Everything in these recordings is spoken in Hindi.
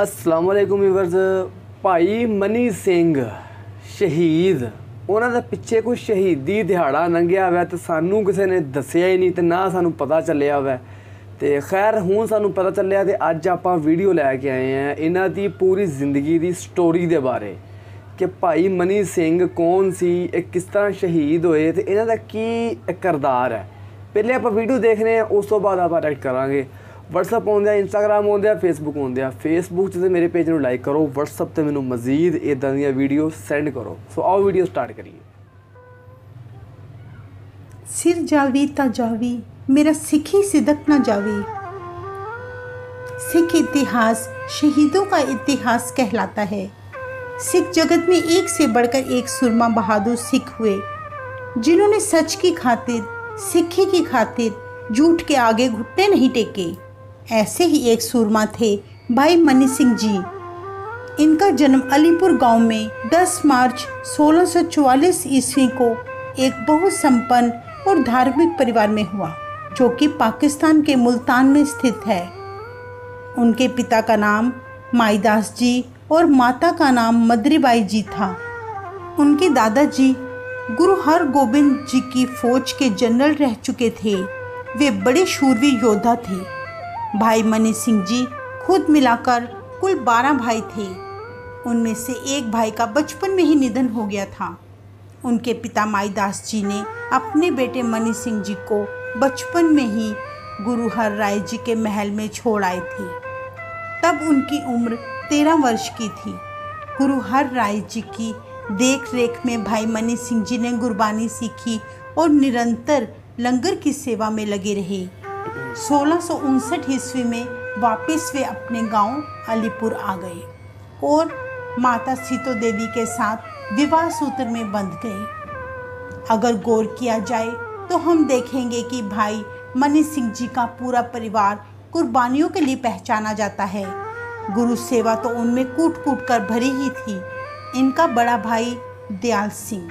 ਅਸਲਾਮ ਵਾਲੇਕੁਮ ਵੀਵਰਸ ਭਾਈ ਮਨੀ ਸਿੰਘ ਸ਼ਹੀਦ। ਉਹਨਾਂ ਦਾ ਪਿੱਛੇ ਕੋਈ ਸ਼ਹੀਦੀ ਦਿਹਾੜਾ ਲੰਘਿਆ ਹੋਇਆ ਤੇ ਸਾਨੂੰ ਕਿਸੇ ਨੇ ਦੱਸਿਆ ਹੀ ਨਹੀਂ ਤੇ ਨਾ ਸਾਨੂੰ ਪਤਾ ਚੱਲਿਆ ਹੋਇਆ ਤੇ ਖੈਰ, ਹੁਣ ਸਾਨੂੰ ਪਤਾ ਚੱਲਿਆ ਤੇ ਅੱਜ ਆਪਾਂ ਵੀਡੀਓ ਲੈ ਕੇ ਆਏ ਆ ਇਹਨਾਂ ਦੀ ਪੂਰੀ ਜ਼ਿੰਦਗੀ ਦੀ ਸਟੋਰੀ ਦੇ ਬਾਰੇ ਕਿ ਭਾਈ ਮਨੀ ਸਿੰਘ ਕੌਣ ਸੀ, ਇਹ ਕਿਸ ਤਰ੍ਹਾਂ ਸ਼ਹੀਦ ਹੋਏ ਤੇ ਇਹਨਾਂ ਦਾ ਕੀ ਕਿਰਦਾਰ ਹੈ। ਪਹਿਲੇ ਆਪਾਂ ਵੀਡੀਓ ਦੇਖਨੇ ਆ ਉਸ ਤੋਂ ਬਾਅਦ ਆਪਾਂ ਰੈਕਟ ਕਰਾਂਗੇ। WhatsApp ਆਉਂਦੇ ਆ Instagram ਆਉਂਦੇ ਆ Facebook ਆਉਂਦੇ ਆ Facebook 'ਤੇ ਤੇ ਮੇਰੇ ਪੇਜ ਨੂੰ ਲਾਈਕ ਕਰੋ WhatsApp ਤੇ ਮੈਨੂੰ ਮਜ਼ੀਦ ਇਦਾਂ ਦੀਆਂ ਵੀਡੀਓ ਸੈਂਡ ਕਰੋ ਸੋ ਆਓ ਵੀਡੀਓ ਸਟਾਰਟ ਕਰੀਏ सिर जावी ता जावी मेरा सिखी सिदक न जावी सिख इतिहास शहीदों का इतिहास कहलाता है सिख जगत में एक से बढ़कर एक सुरमा बहादुर सिख हुए जिन्होंने सच की खातिर सिक्खी की खातिर झूठ के आगे घुटने नहीं टेके ऐसे ही एक सुरमा थे। भाई मनी सिंह जी, इनका जन्म अलीपुर गाँव में 10 मार्च 1644 ईस्वी को एक बहुत संपन्न और धार्मिक परिवार में हुआ, जो कि पाकिस्तान के मुल्तान में स्थित है। उनके पिता का नाम माईदास जी और माता का नाम मदरीबाई जी था। उनके दादाजी गुरु हर गोबिंद जी की फौज के जनरल रह चुके थे। वे बड़े शूरवीर योद्धा थे। भाई मनी सिंह जी खुद मिलाकर कुल बारह भाई थे। उनमें से एक भाई का बचपन में ही निधन हो गया था। उनके पिता माईदास जी ने अपने बेटे मनी सिंह जी को बचपन में ही गुरु हर राय जी के महल में छोड़ आए थे। तब उनकी उम्र तेरह वर्ष की थी। गुरु हर राय जी की देख रेख में भाई मनी सिंह जी ने गुरबानी सीखी और निरंतर लंगर की सेवा में लगे रहे। सोलह ईस्वी में वापस वे अपने गाँव अलीपुर आ गए और माता सीतो देवी के साथ विवाह सूत्र में बंध गए। अगर गौर किया जाए तो हम देखेंगे कि भाई मनी सिंह जी का पूरा परिवार कुर्बानियों के लिए पहचाना जाता है। गुरु सेवा तो उनमें कूट कूट कर भरी ही थी। इनका बड़ा भाई दयाल सिंह,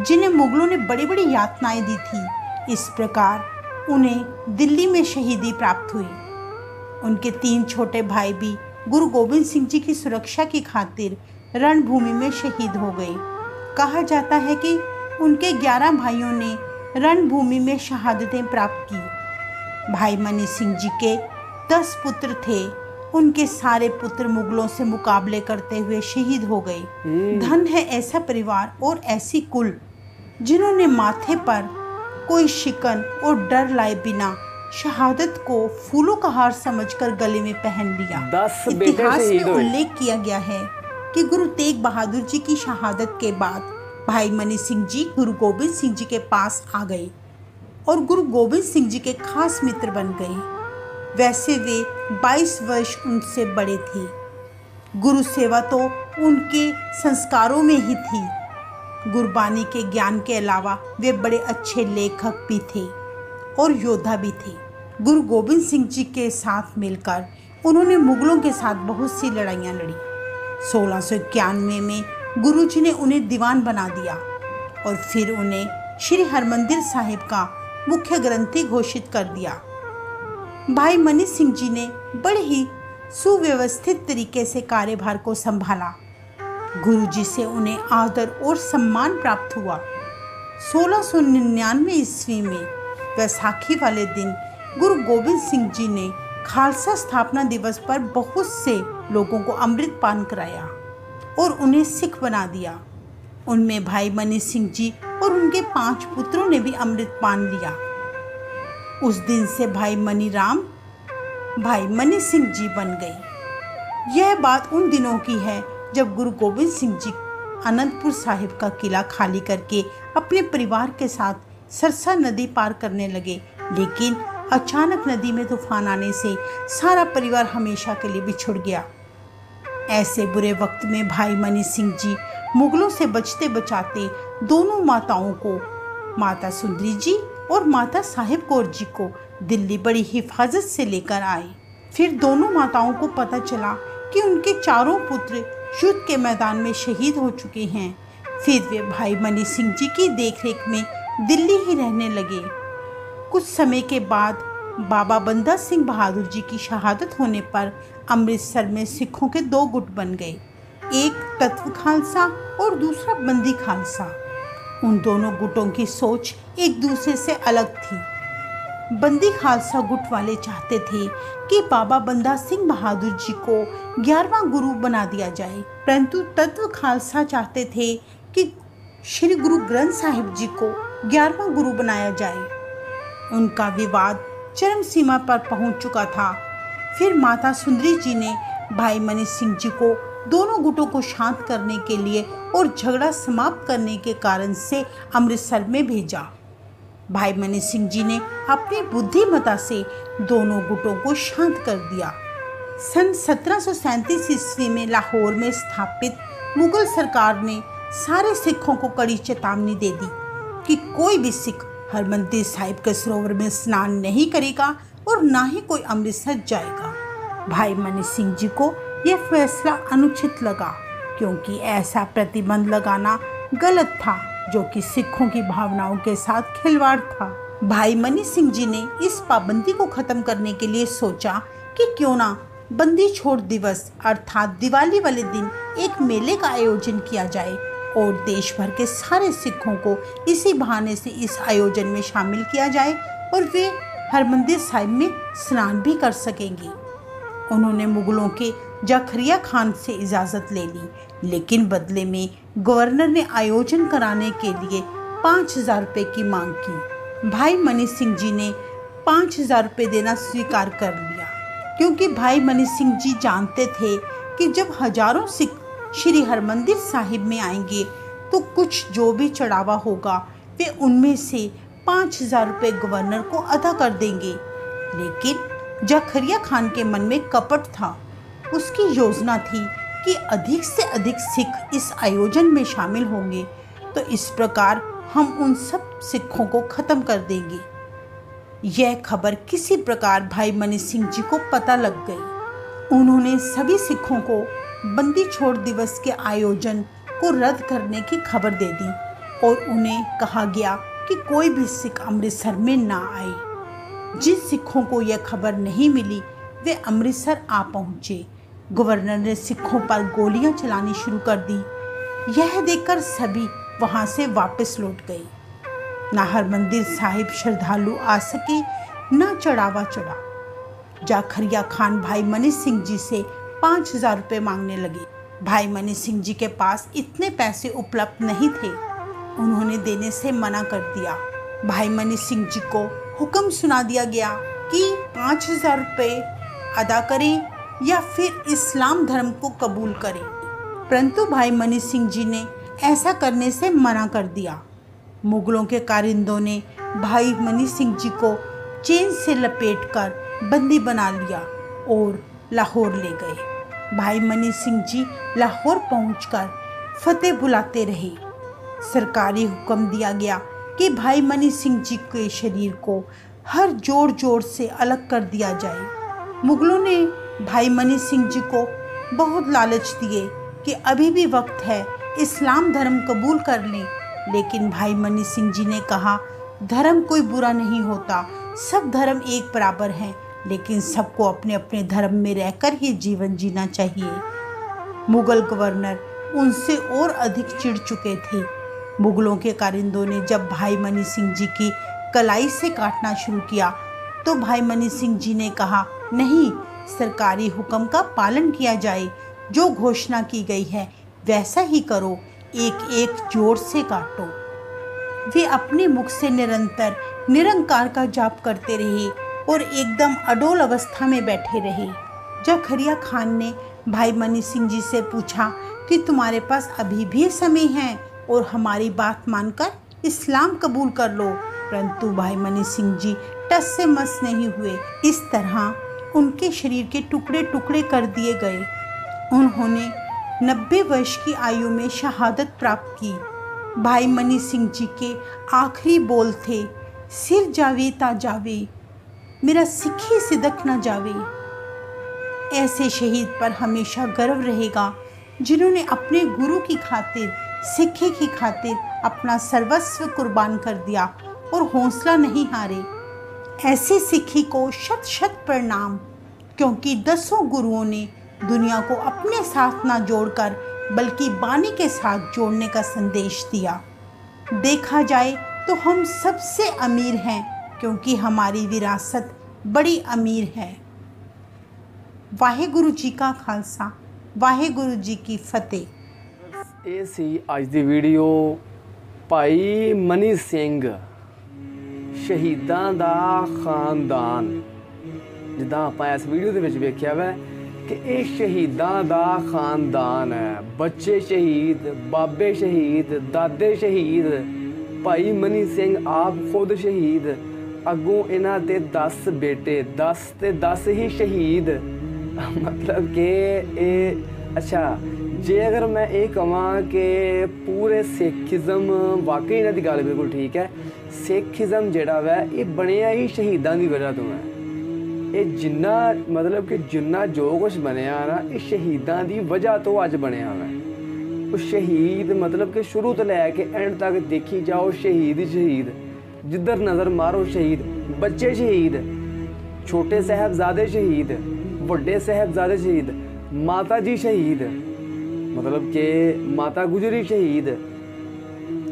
जिन्हें मुगलों ने बड़ी बड़ी यातनाएँ दी थी। इस प्रकार उन्हें दिल्ली में शहीदी प्राप्त हुई। उनके तीन छोटे भाई भी गुरु गोविंद सिंह जी की सुरक्षा की खातिर रणभूमि में शहीद हो गए। कहा जाता है कि उनके ग्यारह भाइयों ने रणभूमि में शहादतें प्राप्त की। भाई मनी सिंह जी के दस पुत्र थे। उनके सारे पुत्र मुगलों से मुकाबले करते हुए शहीद हो गए। धन है ऐसा परिवार और ऐसी कुल जिन्होंने माथे पर कोई शिकन और डर लाए बिना शहादत को फूलों का हार समझकर गले में पहन लिया। इतिहास में उल्लेख किया गया है कि गुरु तेग बहादुर जी की शहादत के बाद भाई मनी सिंह जी गुरु गोविंद सिंह जी के पास आ गए और गुरु गोविंद सिंह जी के खास मित्र बन गए। वैसे वे 22 वर्ष उनसे बड़े थे। गुरु सेवा तो उनके संस्कारों में ही थी। गुरबानी के ज्ञान के अलावा वे बड़े अच्छे लेखक भी थे और योद्धा भी थे। गुरु गोविंद सिंह जी के साथ मिलकर उन्होंने मुगलों के साथ बहुत सी लड़ाइयाँ लड़ी। सोलह सौ इक्यानवे में गुरु जी ने उन्हें दीवान बना दिया और फिर उन्हें श्री हरमंदिर साहिब का मुख्य ग्रंथी घोषित कर दिया। भाई मनी सिंह जी ने बड़े ही सुव्यवस्थित तरीके से कार्यभार को संभाला। गुरु जी से उन्हें आदर और सम्मान प्राप्त हुआ। 1699 ईस्वी में वैसाखी वाले दिन गुरु गोविंद सिंह जी ने खालसा स्थापना दिवस पर बहुत से लोगों को अमृत पान कराया और उन्हें सिख बना दिया। उनमें भाई मनी सिंह जी और उनके पाँच पुत्रों ने भी अमृत पान लिया। उस दिन से भाई मनी राम, भाई मनी सिंह जी बन गए। यह बात उन दिनों की है जब गुरु गोविंद सिंह जी अनंतपुर साहिब का किला खाली करके अपने परिवार के साथ सरसा नदी पार करने लगे, लेकिन अचानक नदी में तूफ़ान आने से सारा परिवार हमेशा के लिए बिछुड़ गया। ऐसे बुरे वक्त में भाई मनी सिंह जी मुगलों से बचते बचाते दोनों माताओं को, माता सुंदरी जी और माता साहिब कौर जी को दिल्ली बड़ी हिफाजत से लेकर आए। फिर दोनों माताओं को पता चला कि उनके चारों पुत्र युद्ध के मैदान में शहीद हो चुके हैं। फिर वे भाई मनी सिंह जी की देखरेख में दिल्ली ही रहने लगे। कुछ समय के बाद बाबा बंदा सिंह बहादुर जी की शहादत होने पर अमृतसर में सिखों के दो गुट बन गए। एक तत्व खालसा और दूसरा बंदी खालसा। उन दोनों गुटों की सोच एक दूसरे से अलग थी। बंदी खालसा गुट वाले चाहते थे कि बाबा बंदा सिंह बहादुर जी को ग्यारहवा गुरु बना दिया जाए। परंतु तत्व खालसा चाहते थे कि श्री गुरु ग्रंथ साहिब जी को ग्यारहवा गुरु बनाया जाए। उनका विवाद चरम सीमा पर पहुँच चुका था। फिर माता सुंदरी जी ने भाई मनी सिंह जी को दोनों गुटों को शांत करने के लिए और झगड़ा समाप्त करने के कारण से अमृतसर में भेजा। भाई मनी सिंह जी ने अपनी बुद्धिमता से दोनों गुटों को शांत कर दिया। सन सत्रह सौ सैंतीस ईस्वी में लाहौर में स्थापित मुगल सरकार ने सारे सिखों को कड़ी चेतावनी दे दी कि कोई भी सिख हरमंदिर साहिब के सरोवर में स्नान नहीं करेगा और ना ही कोई अमृतसर जाएगा। भाई मनी सिंह जी को यह फैसला अनुचित लगा, क्योंकि ऐसा प्रतिबंध लगाना गलत था। जो कि सिखों की भावनाओं के साथ खिलवाड़ था। भाई मनी सिंह जी ने इस पाबंदी को खत्म करने के लिए सोचा कि क्यों ना बंदी छोड़ दिवस अर्थात दिवाली वाले दिन एक मेले का आयोजन किया जाए और देश भर के सारे सिखों को इसी बहाने से इस आयोजन में शामिल किया जाए और वे हरमंदिर साहिब में स्नान भी कर सकेंगे। उन्होंने मुगलों के जखरिया खान से इजाज़त ले ली, लेकिन बदले में गवर्नर ने आयोजन कराने के लिए पाँच हज़ार रुपये की मांग की। भाई मनी सिंह जी ने पाँच हज़ार रुपये देना स्वीकार कर लिया, क्योंकि भाई मनी सिंह जी जानते थे कि जब हज़ारों सिख श्री हरमंदिर साहिब में आएँगे तो कुछ जो भी चढ़ावा होगा, वे उनमें से पाँच हज़ार रुपये गवर्नर को अदा कर देंगे। लेकिन जखरिया खान के मन में कपट था। उसकी योजना थी कि अधिक से अधिक सिख इस आयोजन में शामिल होंगे। तो इस प्रकार हम उन सब सिखों को ख़त्म कर देंगे। यह खबर किसी प्रकार भाई मनी सिंह जी को पता लग गई। उन्होंने सभी सिखों को बंदी छोड़ दिवस के आयोजन को रद्द करने की खबर दे दी और उन्हें कहा गया कि कोई भी सिख अमृतसर में ना आए। जिन सिखों को यह खबर नहीं मिली, वे अमृतसर आ पहुँचे। गवर्नर ने सिखों पर गोलियाँ चलानी शुरू कर दी। यह देखकर सभी वहाँ से वापस लौट गए। ना हरमंदिर साहिब श्रद्धालु आ सके, ना चढ़ावा चढ़ा। जाखरिया खान भाई मनीष सिंह जी से पाँच हज़ार रुपये मांगने लगे। भाई मनी सिंह जी के पास इतने पैसे उपलब्ध नहीं थे। उन्होंने देने से मना कर दिया। भाई मनी सिंह जी को हुक्म सुना दिया गया कि पाँच हज़ार रुपये अदा करें या फिर इस्लाम धर्म को कबूल करें। परंतु भाई मनी सिंह जी ने ऐसा करने से मना कर दिया। मुगलों के कारिंदों ने भाई मनी सिंह जी को चेन से लपेटकर बंदी बना लिया और लाहौर ले गए। भाई मनी सिंह जी लाहौर पहुंचकर फतेह बुलाते रहे। सरकारी हुक्म दिया गया कि भाई मनी सिंह जी के शरीर को हर जोड़ जोड़ से अलग कर दिया जाए। मुगलों ने भाई मनी सिंह जी को बहुत लालच दिए कि अभी भी वक्त है, इस्लाम धर्म कबूल कर लें। लेकिन भाई मनी सिंह जी ने कहा, धर्म कोई बुरा नहीं होता, सब धर्म एक बराबर हैं, लेकिन सबको अपने अपने धर्म में रहकर ही जीवन जीना चाहिए। मुगल गवर्नर उनसे और अधिक चिढ़ चुके थे। मुगलों के कारिंदों ने जब भाई मनी सिंह जी की कलाई से काटना शुरू किया तो भाई मनी सिंह जी ने कहा, नहीं सरकारी हुक्म का पालन किया जाए, जो घोषणा की गई है, वैसा ही करो एक एक ज़ोर से काटो। वे अपने मुख से निरंतर, निरंकार का जाप करते रहे और एकदम अडोल अवस्था में बैठे रहे। जखरिया खान ने भाई मनी सिंह जी से पूछा कि तुम्हारे पास अभी भी समय है और हमारी बात मानकर इस्लाम कबूल कर लो, परंतु भाई मनी सिंह जी टस से मस नहीं हुए। इस तरह उनके शरीर के टुकड़े टुकड़े कर दिए गए। उन्होंने नब्बे वर्ष की आयु में शहादत प्राप्त की। भाई मनी सिंह जी के आखिरी बोल थे, सिर जावे ता जावे, मेरा सिखी सिदक न जावे। ऐसे शहीद पर हमेशा गर्व रहेगा, जिन्होंने अपने गुरु की खातिर सिखे की खातिर अपना सर्वस्व कुर्बान कर दिया और हौसला नहीं हारे। ऐसी सिक्खी को शत शत प्रणाम क्योंकि दसों गुरुओं ने दुनिया को अपने साथ ना जोड़कर बल्कि बानी के साथ जोड़ने का संदेश दिया देखा जाए तो हम सबसे अमीर हैं क्योंकि हमारी विरासत बड़ी अमीर है वाहे गुरु जी का खालसा वाहे गुरु जी की फतेह ਇਹ ਸੀ ਅੱਜ ਦੀ ਵੀਡੀਓ ਭਾਈ ਮਨੀ ਸਿੰਘ ਸ਼ਹੀਦਾਂ ਦਾ ਖਾਨਦਾਨ। ਜਿੱਦਾਂ ਆਪਾਂ ਇਸ ਵੀਡੀਓ ਦੇ ਵਿੱਚ ਵੇਖਿਆ ਵੈ ਕਿ ਇਹ ਸ਼ਹੀਦਾਂ ਦਾ ਖਾਨਦਾਨ ਹੈ। ਬੱਚੇ ਸ਼ਹੀਦ, ਬਾਬੇ ਸ਼ਹੀਦ, ਦਾਦੇ ਸ਼ਹੀਦ, ਭਾਈ ਮਨੀ ਸਿੰਘ ਆਪ ਖੁਦ ਸ਼ਹੀਦ, ਅੱਗੋਂ ਇਹਨਾਂ ਦੇ 10 ਬੇਟੇ 10 ਤੇ 10 ਹੀ ਸ਼ਹੀਦ। ਮਤਲਬ ਕਿ ਇਹ अच्छा जे अगर मैं ये कह कि पूरे सिखिजम वाकई ना गल गल्ल बिल्कुल ठीक है, सिक्खिज़म जेह्ड़ा वै एह् बनेआ ही शहीदां की वजह तो है। ये जिन्ना मतलब कि जिन्ना जो कुछ बनेआ ना, ये शहीदां की वजह तो अच बनेआ वै। शहीद मतलब कि शुरू तो लैके एंड तक देखी जाओ, शहीद ही शहीद। जिद्धर नज़र मारो, शहीद। बच्चे शहीद। छोटे साहबजादे शहीद। बड्डे साहबजादे शहीद। ਮਾਤਾ ਜੀ ਸ਼ਹੀਦ। ਮਤਲਬ ਕਿ ਮਾਤਾ ਗੁਜਰੀ ਸ਼ਹੀਦ।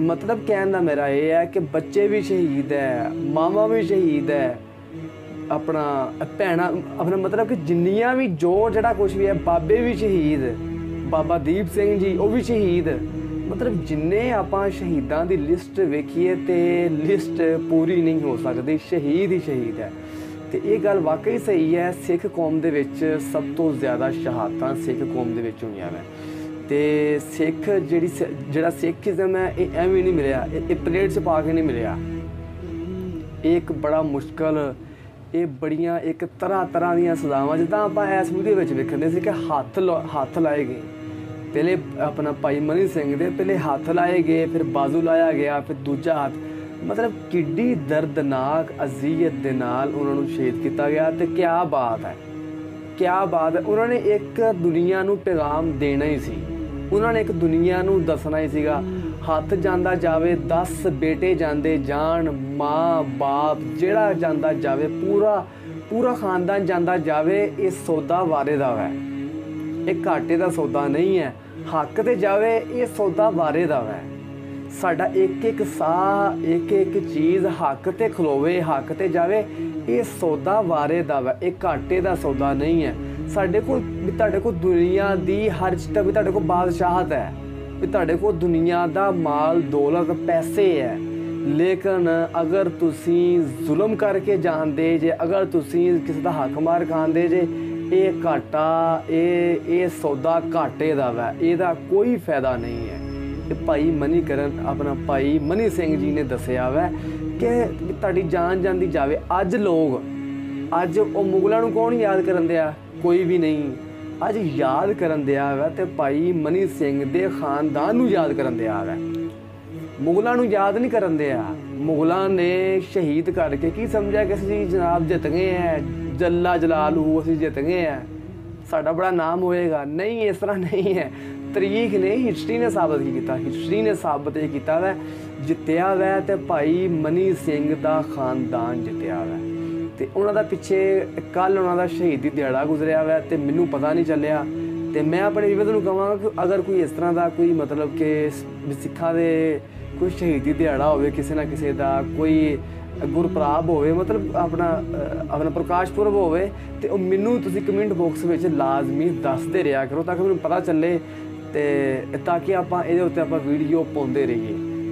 ਮਤਲਬ ਕਹਿਣ ਦਾ ਮੇਰਾ ਇਹ ਹੈ ਕਿ ਬੱਚੇ ਵੀ ਸ਼ਹੀਦ ਹੈ, ਮਾਵਾ ਵੀ ਸ਼ਹੀਦ ਹੈ। ਆਪਣਾ ਭੈਣਾ, ਆਪਣਾ ਮਤਲਬ ਕਿ ਜਿੰਨੀਆਂ ਵੀ ਜੋ ਜਿਹੜਾ ਕੁਝ ਵੀ ਹੈ, ਬਾਬੇ ਵੀ ਸ਼ਹੀਦ, ਬਾਬਾ ਦੀਪ ਸਿੰਘ ਜੀ, ਉਹ ਵੀ ਸ਼ਹੀਦ। ਮਤਲਬ ਜਿੰਨੇ ਆਪਾਂ ਸ਼ਹੀਦਾਂ ਦੀ ਲਿਸਟ ਵੇਖੀਏ ਤੇ ਲਿਸਟ ਪੂਰੀ ਨਹੀਂ ਹੋ ਸਕਦੀ, ਸ਼ਹੀਦ ਹੀ ਸ਼ਹੀਦ ਹੈ। ਤੇ ਇਹ ਗੱਲ ਵਾਕਈ ਸਹੀ ਹੈ, ਸਿੱਖ ਕੌਮ ਦੇ ਵਿੱਚ ਸਭ ਤੋਂ ਜ਼ਿਆਦਾ ਸ਼ਹਾਦਤਾਂ ਸਿੱਖ ਕੌਮ ਦੇ ਵਿੱਚ ਹੋਈਆਂ ਨੇ ਤੇ ਸਿੱਖ ਜਿਹੜੀ ਸ- ਜਿਹੜਾ ਸਿੱਖੀਜ਼ਮ ਹੈ, ਇਹ ਐਵੇਂ ਨਹੀਂ ਮਿਲਿਆ, ਇਹ ਇਹ ਪਲੇਟ 'ਚ ਪਾ ਕੇ ਨਹੀਂ ਮਿਲਿਆ। ਇਹ ਇੱਕ ਬੜਾ ਮੁਸ਼ਕਲ, ਇਹ ਬੜੀਆਂ ਇੱਕ ਤਰ੍ਹਾਂ ਤਰ੍ਹਾਂ ਦੀਆਂ ਸਜ਼ਾਵਾਂ, ਜਿੱਦਾਂ ਆਪਾਂ ਇਸ ਵੀਡੀਓ ਵਿੱਚ ਵੇਖਦੇ ਸੀ ਕਿ ਹੱਥ ਲਾ- ਹੱਥ ਲਾਏ ਗਏ। ਪਹਿਲੇ ਆਪਣਾ ਭਾਈ ਮਨੀ ਸਿੰਘ ਦੇ ਪਹਿਲੇ ਹੱਥ ਲਾਏ ਗਏ, ਫਿਰ ਬਾਜ਼ੂ ਲਾਇਆ ਗਿਆ, ਫਿਰ ਦੂਜਾ ਹੱਥ ਮਤਲਬ ਕਿੱਡੀ ਦਰਦਨਾਕ ਅਜ਼ੀਅਤ ਦੇ ਨਾਲ ਉਹਨਾਂ ਨੂੰ ਸ਼ਹੀਦ ਕੀਤਾ ਗਿਆ ਤੇ ਕੀ ਬਾਤ ਹੈ। ਕਿਆ ਬਾਤ ਹੈ। ਉਹਨਾਂ ਨੇ ਇੱਕ ਦੁਨੀਆ ਨੂੰ ਪੈਗਾਮ ਦੇਣਾ ਹੀ ਸੀ। ਉਹਨਾਂ ਨੇ ਇੱਕ ਦੁਨੀਆ ਨੂੰ ਦੱਸਣਾ ਹੀ ਸੀਗਾ, ਹੱਥ ਜਾਂਦਾ ਜਾਵੇ 10 ਬੇਟੇ ਜਾਂਦੇ ਜਾਣ, ਮਾਂ, ਬਾਪ, ਜਿਹੜਾ ਜਾਂਦਾ ਜਾਵੇ, ਪੂਰਾ ਪੂਰਾ ਖਾਨਦਾਨ ਜਾਂਦਾ ਜਾਵੇ, ਇਹ ਸੌਦਾ ਵਾਰੇ ਦਾ ਹੈ ਇਹ ਘਾਟੇ ਦਾ ਸੌਦਾ ਨਹੀਂ ਹੈ। ਹੱਕ ਤੇ ਜਾਵੇ, ਇਹ ਸੌਦਾ ਵਾਰੇ ਦਾ ਹੈ ਸਾਡਾ ਇੱਕ ਇੱਕ ਸਾਹ, ਇੱਕ ਇੱਕ ਚੀਜ਼ ਹੱਕ ਤੇ ਖਲੋਵੇ, ਹੱਕ ਤੇ ਜਾਵੇ, ਇਹ ਸੌਦਾ ਵਾਰੇ ਦਾ ਵਾ, ਇਹ ਘਾਟੇ ਦਾ ਸੌਦਾ ਨਹੀਂ ਹੈ। ਸਾਡੇ ਕੋਲ ਵੀ ਤੁਹਾਡੇ ਕੋਲ ਦੁਨੀਆ ਦੀ ਹਰ ਚੀਜ਼ ਵੀ ਤੁਹਾਡੇ ਕੋਲ ਬਾਦਸ਼ਾਹਤ ਹੈ। ਵੀ ਤੁਹਾਡੇ ਕੋਲ ਦੁਨੀਆ ਦਾ ਮਾਲ, ਦੌਲਤ, ਪੈਸੇ ਹੈ। ਲੇਕਿਨ ਅਗਰ ਤੁਸੀਂ ਜ਼ੁਲਮ ਕਰਕੇ ਜਾਂਦੇ ਜੇ, ਅਗਰ ਤੁਸੀਂ ਕਿਸੇ ਦਾ ਹੱਕ ਮਾਰ ਖਾਂਦੇ ਜੇ, ਇਹ ਘਾਟਾ, ਇਹ ਇਹ ਸੌਦਾ ਘਾਟੇ ਦਾ ਵਾ, ਇਹਦਾ ਕੋਈ ਫਾਇਦਾ ਨਹੀਂ ਹੈ। ਇਹ ਭਾਈ ਮਨੀ ਕਰਨ ਆਪਣਾ ਭਾਈ ਮਨੀ ਸਿੰਘ ਜੀ ਨੇ ਦੱਸਿਆ ਵੈ ਕਿ ਤੁਹਾਡੀ ਜਾਨ ਜਾਂਦੀ ਜਾਵੇ। ਅੱਜ ਲੋਕ, ਅੱਜ ਉਹ ਮੁਗਲਾਂ ਨੂੰ ਕੌਣ ਯਾਦ ਕਰਨ ਦਿਆ? ਕੋਈ ਵੀ ਨਹੀਂ। ਅੱਜ ਯਾਦ ਕਰਨ ਦਿਆ ਵੈ ਤੇ ਭਾਈ ਮਨੀ ਸਿੰਘ ਦੇ ਖਾਨਦਾਨ ਨੂੰ ਯਾਦ ਕਰਨ ਦਿਆ ਵੈ। ਮੁਗਲਾਂ ਨੂੰ ਯਾਦ ਨਹੀਂ ਕਰਨ ਦਿਆ। ਮੁਗਲਾਂ ਨੇ ਸ਼ਹੀਦ ਕਰਕੇ ਕੀ ਸਮਝਿਆ ਕਿ ਅਸੀਂ ਜਨਾਬ ਜਿੱਤ ਗਏ ਹੈ ਜੱਲਾ ਜਲਾਲੂ ਅਸੀਂ ਜਿੱਤ ਗਏ ਹੈ ਸਾਡਾ ਬੜਾ ਨਾਮ ਹੋਏਗਾ। ਨਹੀਂ, ਇਸ ਤਰ੍ਹਾਂ ਨਹੀਂ ਹੈ ਤਰੀਖ ਨੇ ਹਿਸਟਰੀ ਨੇ ਸਾਬਤ ਕੀ ਕੀਤਾ, ਹਿਸਟਰੀ ਨੇ ਸਾਬਤ ਇਹ ਕੀਤਾ ਵੈ, ਜਿੱਤਿਆ ਵੈ ਤੇ ਭਾਈ ਮਨੀ ਸਿੰਘ ਦਾ ਖਾਨਦਾਨ ਜਿੱਤਿਆ ਵੈ। ਤੇ ਉਹਨਾਂ ਦਾ ਪਿੱਛੇ ਕੱਲ ਉਹਨਾਂ ਦਾ ਸ਼ਹੀਦੀ ਦਿਹਾੜਾ ਗੁਜ਼ਰਿਆ ਵੈ ਤੇ ਮੈਨੂੰ ਪਤਾ ਨਹੀਂ ਚੱਲਿਆ। ਤੇ ਮੈਂ ਆਪਣੇ ਵੀਵਰ ਨੂੰ ਕਹਾਂਗਾ ਕਿ ਅਗਰ ਕੋਈ ਇਸ ਤਰ੍ਹਾਂ ਦਾ ਕੋਈ ਮਤਲਬ ਕਿ ਸਿੱਖਾਂ ਦੇ ਕੋਈ ਸ਼ਹੀਦੀ ਦਿਹਾੜਾ ਹੋਵੇ, ਕਿਸੇ ਨਾ ਕਿਸੇ ਦਾ ਕੋਈ ਗੁਰਪ੍ਰਾਬ ਹੋਵੇ, ਮਤਲਬ ਆਪਣਾ ਆਪਣਾ ਪ੍ਰਕਾਸ਼ ਪੁਰਬ ਹੋਵੇ, ਤੇ ਉਹ ਮੈਨੂੰ ਤੁਸੀਂ ਕਮੈਂਟ ਬਾਕਸ ਵਿੱਚ ਲਾਜ਼ਮੀ ਦੱਸਦੇ ਰਿਹਾ ਕਰੋ ਤਾਂ ਕਿ ਮੈਨੂੰ ਪਤਾ ਚੱਲੇ ਤੇ ਤਾਂ ਕਿ ਆਪਾਂ ਇਹਦੇ ਉੱਤੇ ਆਪਾਂ ਵੀਡੀਓ ਪਾਉਂਦੇ ਰਹੀਏ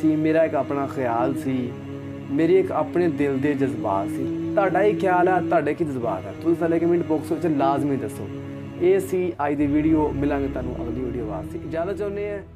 ਸੀ ਮੇਰਾ ਇੱਕ ਆਪਣਾ ਖਿਆਲ ਸੀ ਮੇਰੀ ਇੱਕ ਆਪਣੇ ਦਿਲ ਦੇ ਜਜ਼ਬਾਤ ਸੀ ਤੁਹਾਡਾ ਹੀ ਖਿਆਲ ਹੈ ਤੁਹਾਡੇ ਕੀ ਜਜ਼ਬਾਤ ਹੈ ਤੁਸੀਂ ਸਾਡੇ ਕਮੈਂਟ ਬਾਕਸ ਵਿੱਚ ਲਾਜ਼ਮੀ ਦੱਸੋ ਇਹ ਸੀ ਅੱਜ ਦੀ ਵੀਡੀਓ ਮਿਲਾਂਗੇ ਤੁਹਾਨੂੰ ਅਗਲੀ ਵੀਡੀਓ ਵਾਸਤੇ ਇਜਾਜ਼ਤ ਚਾਹੁੰਦੇ ਹਾਂ